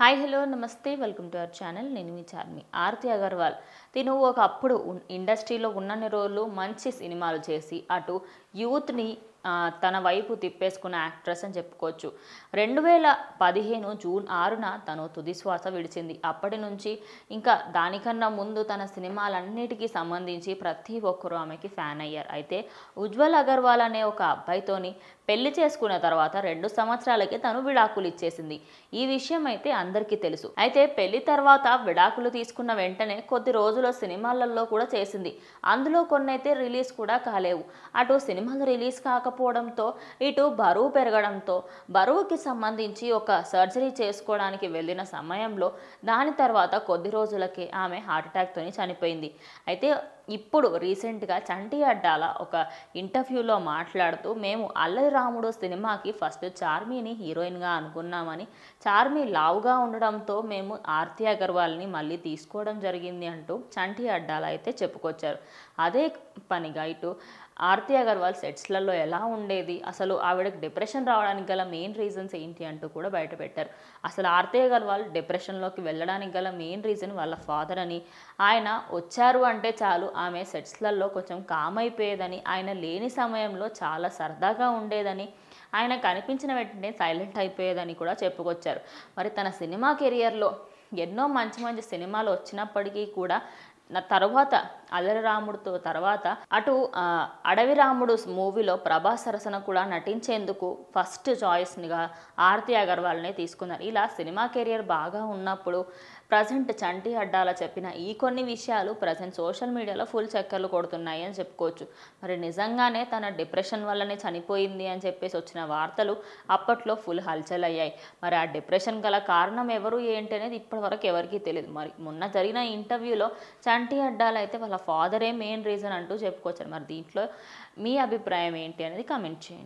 Hi hello నమస్తే welcome to our channel. నేను మీ చార్మి ఆర్తి అగర్వాల్. తిను ఒకప్పుడు ఇండస్ట్రీలో ఉన్నన్ని రోజులు మంచి సినిమాలు చేసి అటు యూత్ని తన వైపు తిప్పేసుకున్న యాక్ట్రెస్ అని చెప్పుకోవచ్చు. రెండు వేల పదిహేను జూన్ ఆరున తను తుది శ్వాస విడిచింది. అప్పటి నుంచి ఇంకా దానికన్నా ముందు తన సినిమాలన్నిటికీ సంబంధించి ప్రతి ఒక్కరూ ఆమెకి ఫ్యాన్ అయ్యారు. అయితే ఉజ్వల్ అగర్వాల్ అనే ఒక అబ్బాయితోని పెళ్ళి చేసుకున్న తర్వాత రెండు సంవత్సరాలకి తను విడాకులు ఇచ్చేసింది. ఈ విషయం అయితే అందరికీ తెలుసు. అయితే పెళ్ళి తర్వాత విడాకులు తీసుకున్న వెంటనే కొద్ది రోజుల సినిమాలలో కూడా చేసింది. అందులో కొన్ని అయితే రిలీజ్ కూడా కాలేవు. అటు సినిమాలు రిలీజ్ కాకపోవడంతో ఇటు బరువు పెరగడంతో బరువుకి సంబంధించి ఒక సర్జరీ చేసుకోవడానికి వెళ్ళిన సమయంలో దాని తర్వాత కొద్ది రోజులకే ఆమె హార్ట్అటాక్తోనే చనిపోయింది. అయితే ఇప్పుడు రీసెంట్గా చంటి అడ్డాల ఒక ఇంటర్వ్యూలో మాట్లాడుతూ మేము అల్లరి రాముడు సినిమాకి ఫస్ట్ చార్మీని హీరోయిన్గా అనుకున్నామని చార్మి లావుగా ఉండడంతో మేము ఆర్తి అగర్వాల్ని మళ్ళీ తీసుకోవడం జరిగింది అంటూ చంటి అడ్డాల అయితే చెప్పుకొచ్చారు. అదే పనిగా ఇటు ఆర్తి అగర్వాల్ సెట్స్లలో ఎలా ఉండేది? అసలు ఆవిడకి డిప్రెషన్ రావడానికి గల మెయిన్ రీజన్స్ ఏంటి అంటూ కూడా బయటపెట్టారు అసలు ఆర్తి అగర్వాల్ డిప్రెషన్లోకి వెళ్ళడానికి గల మెయిన్ రీజన్ వాళ్ళ ఫాదర్ అని. ఆయన వచ్చారు అంటే చాలు ఆమె సెట్స్లలో కొంచెం కామ్ అయిపోయేదని ఆయన లేని సమయంలో చాలా సరదాగా ఉండేదని ఆయన కనిపించిన వెంటనే సైలెంట్ అయిపోయేదని కూడా చెప్పుకొచ్చారు. మరి తన సినిమా కెరియర్లో ఎన్నో మంచి మంచి సినిమాలు వచ్చినప్పటికీ కూడా నా తర్వాత అల్లరి రాముడితో తర్వాత అటు అడవి రాముడు మూవీలో ప్రభాస్ సరసన కూడా నటించేందుకు ఫస్ట్ చాయిస్నిగా ఆర్తి అగర్వాల్ని తీసుకున్నారు. ఇలా సినిమా కెరియర్ బాగా ఉన్నప్పుడు ప్రజెంట్ చంటి అడ్డాల చెప్పిన ఈ కొన్ని విషయాలు ప్రజెంట్ సోషల్ మీడియాలో ఫుల్ చక్కర్లు కొడుతున్నాయి అని చెప్పుకోవచ్చు. మరి నిజంగానే తన డిప్రెషన్ వల్లనే చనిపోయింది అని చెప్పేసి వచ్చిన వార్తలు అప్పట్లో ఫుల్ హల్చల్ అయ్యాయి మరి ఆ డిప్రెషన్ గల కారణం ఎవరు ఏంటి అనేది ఇప్పటివరకు ఎవరికీ తెలియదు మరి మొన్న జరిగిన ఇంటర్వ్యూలో చంటి అడ్డాలు అయితే వాళ్ళ ఫాదరే మెయిన్ రీజన్ అంటూ చెప్పుకోవచ్చు. మరి దీంట్లో మీ అభిప్రాయం ఏంటి అనేది కమెంట్ చేయండి.